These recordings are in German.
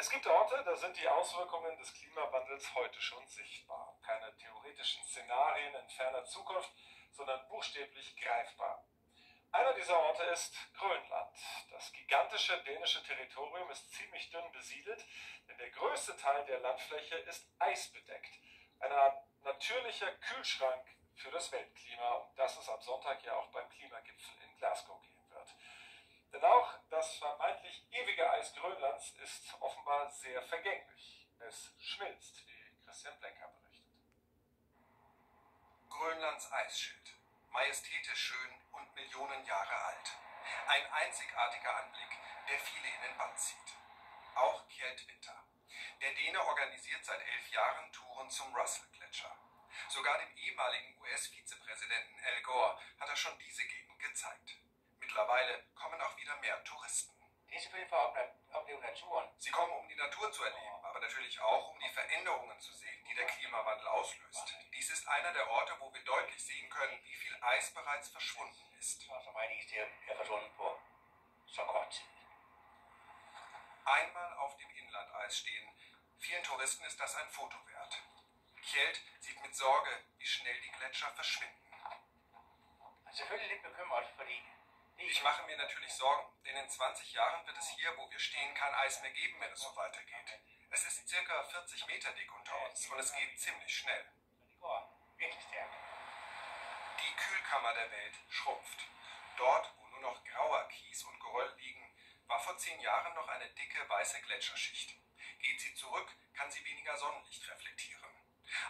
Es gibt Orte, da sind die Auswirkungen des Klimawandels heute schon sichtbar. Keine theoretischen Szenarien in ferner Zukunft, sondern buchstäblich greifbar. Einer dieser Orte ist Grönland. Das gigantische dänische Territorium ist ziemlich dünn besiedelt, denn der größte Teil der Landfläche ist eisbedeckt. Eine Art natürlicher Kühlschrank für das Weltklima, um das es am Sonntag ja auch beim Klimagipfel in Glasgow wird. Denn auch das vermeintlich ewige Eis Grönlands ist offenbar sehr vergänglich. Es schmilzt, wie Christian Blenker berichtet. Grönlands Eisschild. Majestätisch schön und Millionen Jahre alt. Ein einzigartiger Anblick, der viele in den Bann zieht. Auch Kjeld Winter. Der Däne organisiert seit elf Jahren Touren zum Russell-Gletscher. Sogar dem ehemaligen US-Vizepräsidenten Al Gore hat er schon diese Gegend gezeigt. Mittlerweile kommen auch wieder mehr Touristen. Sie kommen, um die Natur zu erleben, aber natürlich auch, um die Veränderungen zu sehen, die der Klimawandel auslöst. Dies ist einer der Orte, wo wir deutlich sehen können, wie viel Eis bereits verschwunden ist. Einmal auf dem Inlandeis stehen, vielen Touristen ist das ein Foto wert. Kjeld sieht mit Sorge, wie schnell die Gletscher verschwinden. Ich mache mir natürlich Sorgen, denn in 20 Jahren wird es hier, wo wir stehen, kein Eis mehr geben, wenn es so weitergeht. Es ist circa 40 Meter dick unter uns und es geht ziemlich schnell. Die Kühlkammer der Welt schrumpft. Dort, wo nur noch grauer Kies und Geröll liegen, war vor zehn Jahren noch eine dicke weiße Gletscherschicht. Geht sie zurück, kann sie weniger Sonnenlicht reflektieren.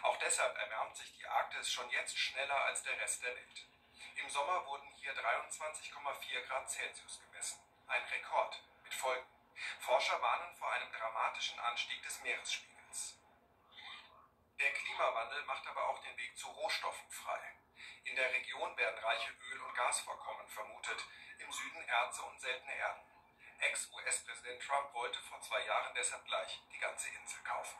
Auch deshalb erwärmt sich die Arktis schon jetzt schneller als der Rest der Welt. Im Sommer wurden hier 23,4 Grad Celsius gemessen. Ein Rekord mit Folgen. Forscher warnen vor einem dramatischen Anstieg des Meeresspiegels. Der Klimawandel macht aber auch den Weg zu Rohstoffen frei. In der Region werden reiche Öl- und Gasvorkommen vermutet, im Süden Erze und seltene Erden. Ex-US-Präsident Trump wollte vor zwei Jahren deshalb gleich die ganze Insel kaufen.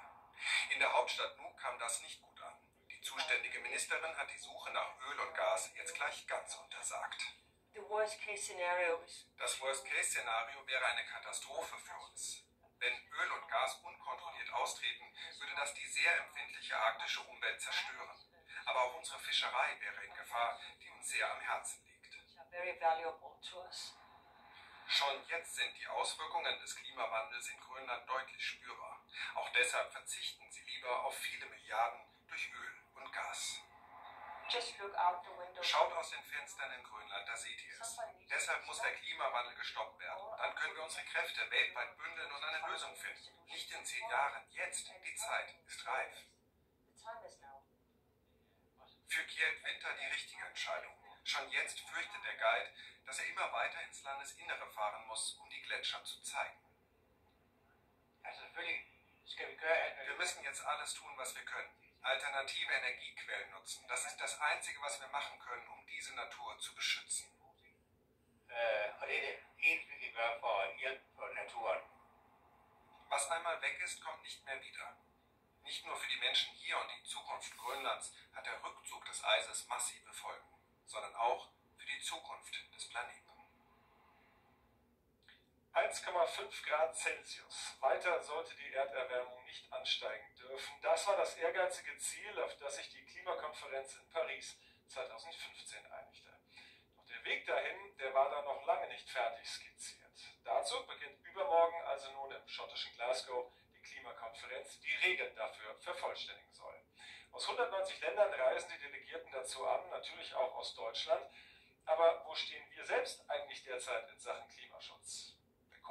In der Hauptstadt Nuuk kam das nicht gut an. Die zuständige Ministerin hat die Suche nach Öl und Gas jetzt gleich ganz untersagt. Das Worst-Case-Szenario wäre eine Katastrophe für uns. Wenn Öl und Gas unkontrolliert austreten, würde das die sehr empfindliche arktische Umwelt zerstören. Aber auch unsere Fischerei wäre in Gefahr, die uns sehr am Herzen liegt. Schon jetzt sind die Auswirkungen des Klimawandels in Grönland deutlich spürbar. Auch deshalb verzichten sie lieber auf viele Milliarden durch Öl und Gas. Schaut aus den Fenstern in Grönland, da seht ihr es. Deshalb muss der Klimawandel gestoppt werden. Dann können wir unsere Kräfte weltweit bündeln und eine Lösung finden. Nicht in zehn Jahren, jetzt. Die Zeit ist reif. Für Kjeld Winter die richtige Entscheidung. Schon jetzt fürchtet der Guide, dass er immer weiter ins Landesinnere fahren muss, um die Gletscher zu zeigen. Wir müssen jetzt alles tun, was wir können. Alternative Energiequellen nutzen. Das ist das Einzige, was wir machen können, um diese Natur zu beschützen. Was einmal weg ist, kommt nicht mehr wieder. Nicht nur für die Menschen hier und die Zukunft Grönlands hat der Rückzug des Eises massive Folgen, sondern auch für die Zukunft des Planeten. 1,5 Grad Celsius. Weiter sollte die Erderwärmung nicht ansteigen dürfen. Das war das ehrgeizige Ziel, auf das sich die Klimakonferenz in Paris 2015 einigte. Doch der Weg dahin, der war dann noch lange nicht fertig skizziert. Dazu beginnt übermorgen also nun im schottischen Glasgow die Klimakonferenz, die Regeln dafür vervollständigen soll. Aus 190 Ländern reisen die Delegierten dazu an, natürlich auch aus Deutschland. Aber wo stehen wir selbst eigentlich derzeit in Sachen Klimaschutz?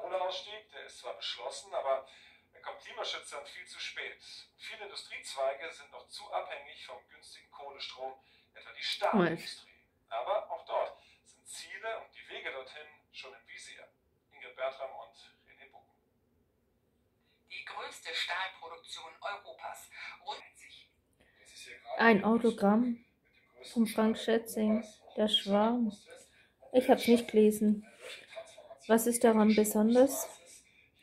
Kohleausstieg, der ist zwar beschlossen, aber er kommt Klimaschützern viel zu spät. Viele Industriezweige sind noch zu abhängig vom günstigen Kohlestrom, etwa die Stahlindustrie. Aber auch dort sind Ziele und die Wege dorthin schon im Visier. Ingrid Bertram und René Bucken. Die größte Stahlproduktion Europas. Rund Ein Autogramm von Frank Schätzing, der Schwarm. Ich habe es nicht gelesen. Was ist daran besonders?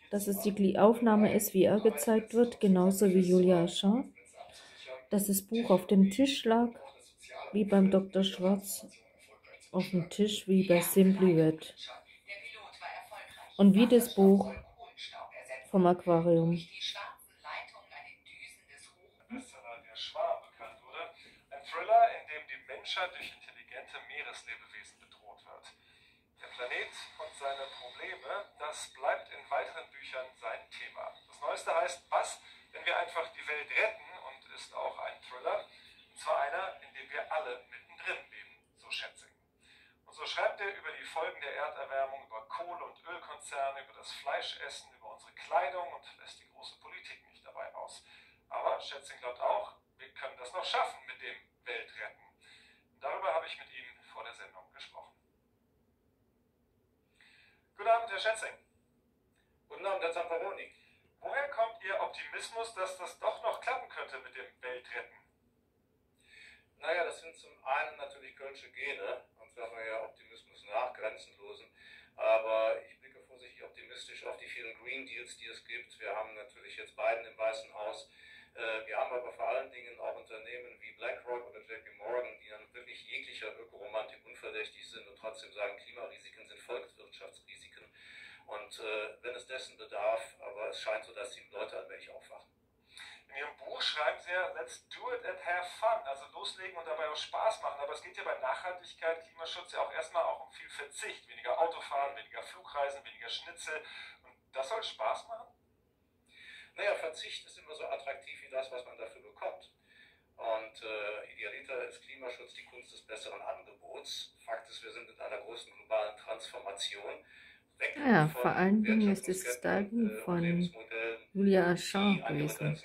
Dass es die Aufnahme ist, wie er gezeigt wird, genauso wie Julia Ascher. Dass das Buch auf dem Tisch lag, wie beim Dr. Schwarz auf dem Tisch, wie bei Simply Red. Und wie das Buch vom Aquarium. Thriller, in dem die Menschheit durch intelligente Meereslebewesen Planet und seine Probleme, das bleibt in weiteren Büchern sein Thema. Das neueste heißt Was, wenn wir einfach die Welt retten und ist auch ein Thriller. Und zwar einer, in dem wir alle mittendrin leben, so Schätzing. Und so schreibt er über die Folgen der Erderwärmung, über Kohle- und Ölkonzerne, über das Fleischessen, über unsere Kleidung und lässt die große Politik nicht dabei aus. Aber Schätzing glaubt auch, wir können das noch schaffen mit dem Weltretten. Darüber habe ich mit ihm vor der Sendung gesprochen. Guten Abend, Herr Schätzing. Guten Abend, Herr Zamperoni. Woher kommt Ihr Optimismus, dass das doch noch klappen könnte mit dem Weltretten? Naja, das sind zum einen natürlich kölsche Gene und sagen wir ja Optimismus nach, grenzenlosen. Aber ich blicke vorsichtig optimistisch auf die vielen Green Deals, die es gibt. Wir haben natürlich jetzt Biden im Weißen Haus. Äh, Wir haben aber vor allen Dingen auch Unternehmen wie BlackRock oder JP Morgan, die dann wirklich jeglicher Ökoromantik unverdächtig sind und trotzdem sagen, Klimarisiken sind Volkswirtschaftsrisiken. Und äh, wenn es dessen bedarf, aber es scheint so, dass die Leute allmählich aufwachen. In Ihrem Buch schreiben Sie ja, let's do it and have fun, also loslegen und dabei auch Spaß machen. Aber es geht ja bei Nachhaltigkeit, Klimaschutz ja auch erstmal auch um viel Verzicht. Weniger Autofahren, weniger Flugreisen, weniger Schnitzel. Und das soll Spaß machen? Naja, Verzicht ist immer so attraktiv wie das, was man dafür bekommt. Und äh, Idealiter ist Klimaschutz die Kunst des besseren Angebots. Fakt ist, wir sind in einer großen globalen Transformation. Ja, vor allen Dingen ist Styling äh, von Julia Achard gewesen.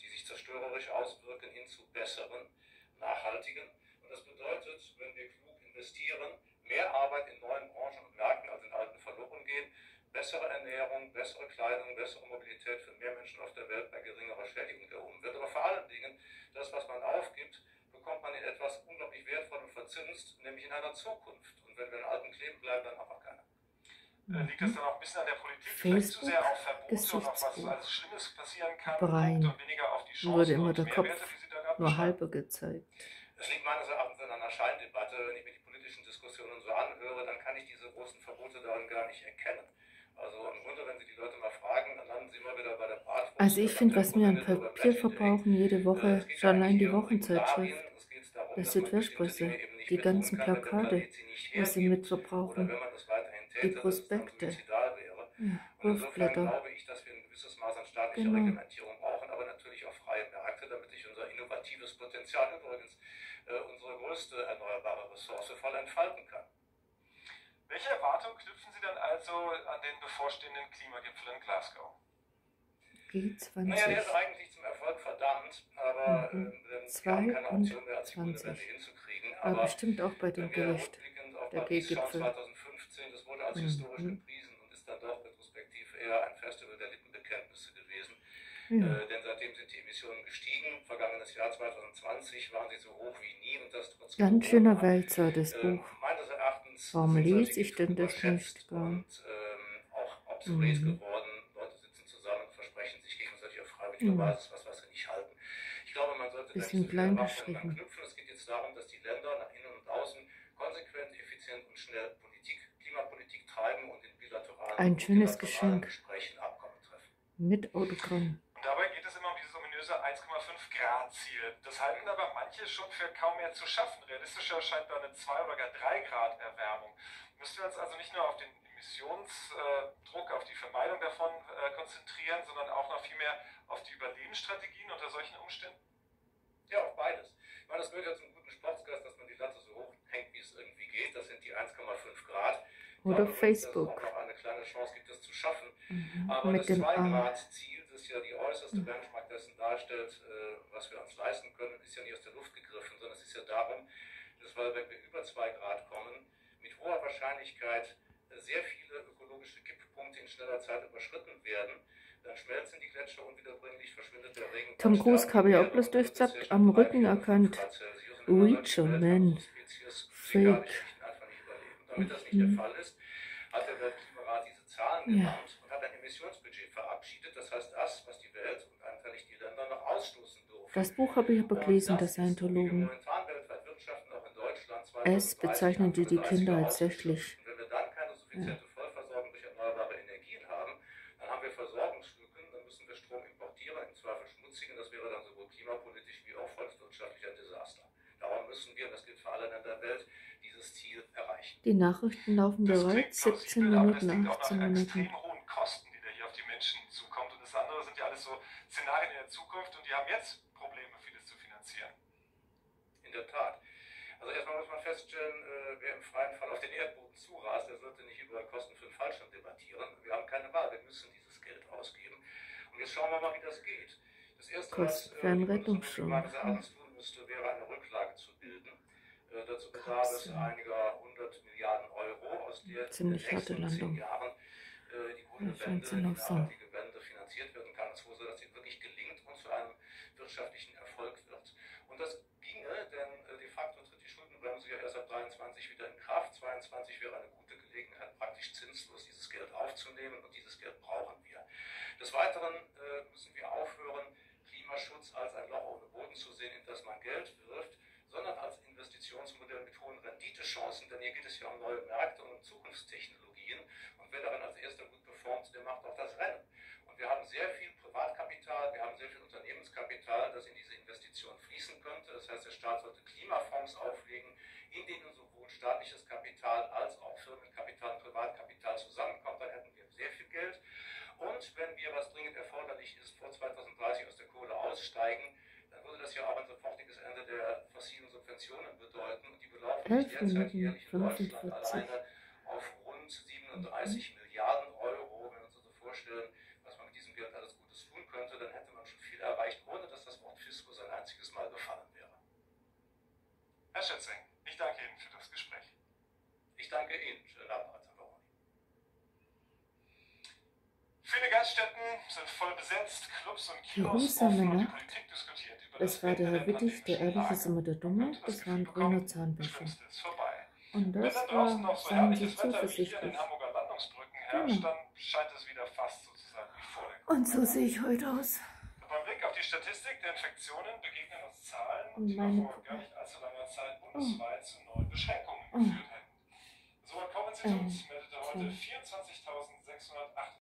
Die sich zerstörerisch auswirken, hin zu besseren, nachhaltigen. Und das bedeutet, wenn wir klug investieren, mehr Arbeit in neuen Branchen und Märkten als in alten verloren gehen, bessere Ernährung, bessere Kleidung, bessere Mobilität für mehr Menschen auf der Welt bei geringerer Schädigung der Umwelt. Aber vor allen Dingen, das, was man aufgibt, bekommt man in etwas unglaublich wertvoll und verzinst, nämlich in einer Zukunft. Und wenn wir in alten kleben bleiben, dann einfach keiner. Äh, Liegt das dann auch ein bisschen an der Politik, vielleicht zu sehr auf Verbote und auf was alles Schlimmes passieren kann guckt und weniger auf die Chancen Wurde immer der Kopf Nur halbe gezeigt. Es liegt meines Erachtens an einer Scheindebatte. Wenn ich mir die politischen Diskussionen so anhöre, dann kann ich diese großen Verbote darin gar nicht erkennen. Also im Grunde, wenn Sie die Leute mal fragen, dann landen Sie immer wieder bei der Bratwurst. Also ich finde, was wir an Papier verbrauchen jede Woche, schon allein die Wochenzeitschrift, bestimmte Südwestpresse, die ganzen Plakate, was sie hergibt. Die es Prospekte, Rufblätter. glaube ich, dass wir ein gewisses Maß an staatlicher Genau. Reglementierung brauchen, aber natürlich auch freie Märkte, damit sich unser innovatives Potenzial übrigens äh, unsere größte erneuerbare Ressource voll entfalten kann. Welche Erwartungen knüpfen Sie dann also an den bevorstehenden Klimagipfel in Glasgow? Naja, der ist G20. eigentlich zum Erfolg verdammt, aber Mhm. ähm, wir haben keine Option mehr, als die 22. Grüne Wende hinzukriegen. Aber Aber bestimmt auch bei dem Gericht. der G-Gipfel. 2015, das wurde als Mhm. gepriesen und ist dann doch retrospektiv eher ein Festival der Lippenbekenntnisse gewesen. Ja. Äh, denn seitdem sind die Emissionen gestiegen. Vergangenes Jahr 2020 waren sie so hoch wie nie und das trotz Ganz schöner Wälzer, das Äh, Buch. meines Erachtens Warum lese ich denn das nicht gar? Und ähm, auch obsolet Mhm. geworden. Leute sitzen zusammen und versprechen sich gegenseitig auf freiwilliger Mhm. Basis was, was sie nicht halten. Ich glaube, man sollte da Bisschen nicht so viel anknüpfen. Es geht jetzt darum, dass die Länder nach innen und außen konsequent, effizient und schnell Politik, Klimapolitik treiben und in bilateralen, Ein schönes bilateralen Geschenk. Gesprächen Abkommen treffen. Mit Autogramm. Und dabei geht es immer um dieses ominöse 1,5 Grad Ziel. Das halten aber manche schon für kaum mehr zu schaffen. Realistischer erscheint da eine 2 oder gar 3 Grad Erwärmung. Müssen wir uns also nicht nur auf den Emissionsdruck, auf die Vermeidung davon äh, konzentrieren, sondern auch noch viel mehr auf die Überlebensstrategien unter solchen Umständen? Ja, auf beides. Ich meine, das gehört ja zum guten Sportsgeist, dass man die Latte so hoch hängt, wie es irgendwie geht. Das sind die 1,5 Grad. Oder es Facebook. noch eine kleine Chance gibt, das zu schaffen. Mhm. Aber Mit das dem A. 2-Grad-Ziel, das ja die äußerste Mhm. Benchmark dessen darstellt, äh, was wir uns leisten können, ist ja nicht aus der Luft gegriffen, sondern es ist ja darum, dass weil wenn wir über 2 Grad kommen, mit hoher Wahrscheinlichkeit äh, sehr viele ökologische Kipppunkte in schneller Zeit überschritten werden. Dann schmelzen die Gletscher unwiederbringlich, verschwindet der Regen. Tom Cruise habe ich auch bloß durchzappt, am Rücken erkannt. Reacher, man. Fake. Damit das nicht mhm. der Fall ist, hat der Weltklimarat diese Zahlen genannt ja. und hat ein Emissionsbudget verabschiedet. Das heißt, das, was die Welt und anteilig die Länder noch ausstoßen dürfen. Das Buch habe ich aber gelesen, das Scientologen. Es bezeichnete die Kinder als sächlich. Und wenn wir dann keine suffiziente ja. Vollversorgung durch erneuerbare Energien haben, dann haben wir Versorgungslücken, dann müssen wir Strom importieren, im Zweifel schmutzigen. Das wäre dann sowohl klimapolitisch wie auch volkswirtschaftlich ein Desaster. Darum müssen wir, und das gilt für alle Länder der Welt, dieses Ziel erreichen. Die Nachrichten laufen Das bereits klingt 17 plausibel, aber das Minuten, auch 18 nach Minuten. extrem hohen Kosten, die da hier auf die Menschen zukommt. Und das andere sind ja alles so Szenarien in der Zukunft und die haben jetzt Probleme, vieles zu finanzieren. In der Tat. Also erstmal muss man feststellen, äh, wer im freien Fall auf den Erdboden zurast, der sollte nicht über Kosten für den Fallschirm debattieren. Wir haben keine Wahl, wir müssen dieses Geld ausgeben. Und jetzt schauen wir mal, wie das geht. Das erste, Kosten was Rettungsschirm. meines Erachtens tun müsste, wäre eine Rücklage zu bilden. Äh, dazu bedarf es einiger hundert Milliarden Euro, aus der Ziemlich in den nächsten zehn. Jahren äh, die grüne Ja, Wende, scheint sie die noch so. nachhaltige Wende finanziert werden kann, so dass sie wirklich gelingt und zu einem wirtschaftlichen Erfolg wird. Und das ginge, denn äh, de facto tritt die Schuldenbremse ja erst ab 23 wieder in Kraft. 22 wäre eine gute Gelegenheit, praktisch zinslos dieses Geld aufzunehmen und dieses Geld brauchen wir. Des Weiteren äh, müssen wir aufhören, Klimaschutz als ein Loch ohne Boden zu sehen, in das man Geld wirft, sondern als Investitionsmodell mit Renditechancen, denn hier geht es um neue Märkte und um Zukunftstechnologien. Und wer darin als erster gut performt, der macht auch das Rennen. Und wir haben sehr viel Privatkapital, wir haben sehr viel Unternehmenskapital, das in diese Investition fließen könnte. Das heißt, der Staat sollte Klimafonds auflegen, in denen sowohl staatliches Kapital als auch Firmenkapital und Privatkapital zusammenkommt. Dann hätten wir sehr viel Geld. Und wenn wir, was dringend erforderlich ist, vor 2030 aus der Kohle aussteigen, dann würde das ja auch ein sofortiges Ende der fossilen Subventionen bedeuten. Und die belaufen sich 11 derzeit Minuten jährlich in Deutschland 45. alleine auf rund 37 Milliarden Euro. Wenn wir uns also vorstellen, was man mit diesem Geld alles Gutes tun könnte, dann hätte man schon viel erreicht, ohne dass das Wort Fiskus ein einziges Mal gefallen wäre. Herr Schätzing, ich danke Ihnen für das Gespräch. Ich danke Ihnen. Schönen Abend, Herr Zamperoni. Viele Gaststätten sind voll besetzt, Clubs und Kinos Geruhsame offen und die Nacht. Politik diskutiert über Das war der Herr Wittig, der ehrliche. Summe der Dumme. Das waren grüne Zahnbücher. Und Wenn das war, noch so seien Sie zuversichtlich. Genau. dann scheint es wieder fast so zu sein wie vor der Und so sehe ich heute aus. Beim Blick auf die Statistik der Infektionen begegnen uns Zahlen, Und die meine vor gar nicht allzu langer Zeit bundesweit zu neuen Beschränkungen Oh. geführt hätten. So ein Institut Ähm, meldete heute tja. 24.638